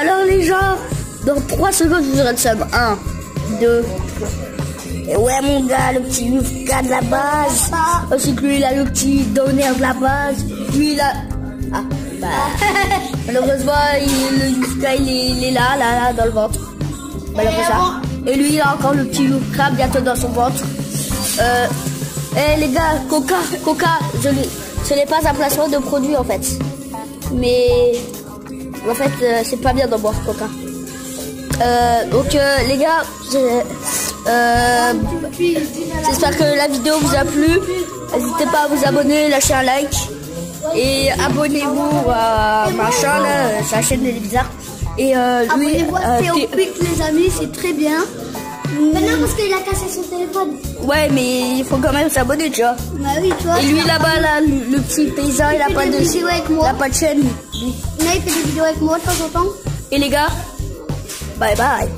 Alors les gens, dans 3 secondes, vous aurez le somme. 1, 2, 3. Et ouais mon gars, le petit Yufka de la base. Aussi que lui, il a le petit Donner de la base. Lui, il a... Ah, bah... malheureusement, il, le Yufka, il est, il est là, là, là, dans le ventre. Malheureusement. Et lui, il a encore le petit Yufka bientôt dans son ventre. Euh... Eh les gars, Coca, Coca, je, ce n'est pas un placement de produit en fait. Mais en fait, euh, c'est pas bien d'en boire Coca. Euh, donc euh, les gars, euh, j'espère que la vidéo vous a plu. N'hésitez pas à vous abonner, lâcher un like. Et abonnez-vous à ma chaîne, la chaîne des bizarres. Et euh, lui, abonnez-vous à les amis, c'est très bien. Maintenant parce qu'il a cassé son téléphone. Ouais, mais il faut quand même s'abonner, tu vois. Bah oui, tu vois. Et lui là-bas, là, le petit paysan, il, a pas de vidéos avec moi. Il a pas de chaîne. Il fait des vidéos avec moi de temps en temps. Et les gars, bye bye.